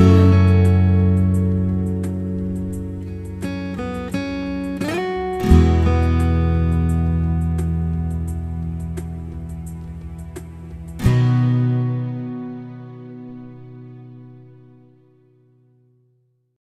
you.